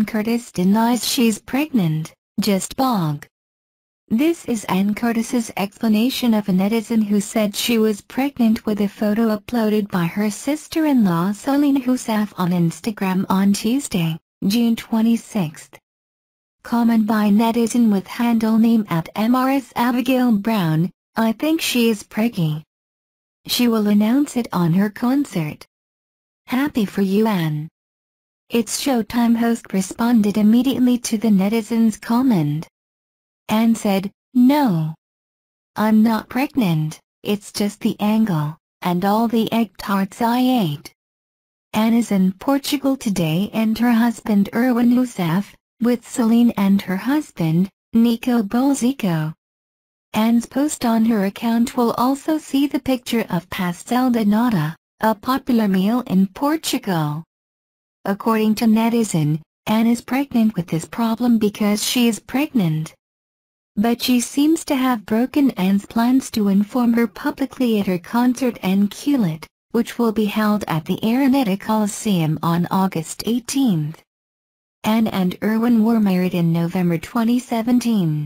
Curtis denies she's pregnant, just bog. This is Anne Curtis's explanation of a netizen who said she was pregnant with a photo uploaded by her sister-in-law Solenn Heussaff on Instagram on Tuesday, June 26. Comment by netizen with handle name at MRS Abigail Brown, I think she is preggy. She will announce it on her concert. Happy for you Anne. Its Showtime host responded immediately to the netizen's comment. and said, No. I'm not pregnant, it's just the angle, and all the egg tarts I ate. Anne is in Portugal today and her husband Erwan Heussaff, with Solenn and her husband, Nico Bolzico. Anne's post on her account will also see the picture of pastel de nata, a popular meal in Portugal. According to netizen, Anne is pregnant with this problem because she is pregnant. But she seems to have broken Anne's plans to inform her publicly at her concert AnneKulit, which will be held at the Araneta Coliseum on August 18. Anne and Erwan were married in November 2017.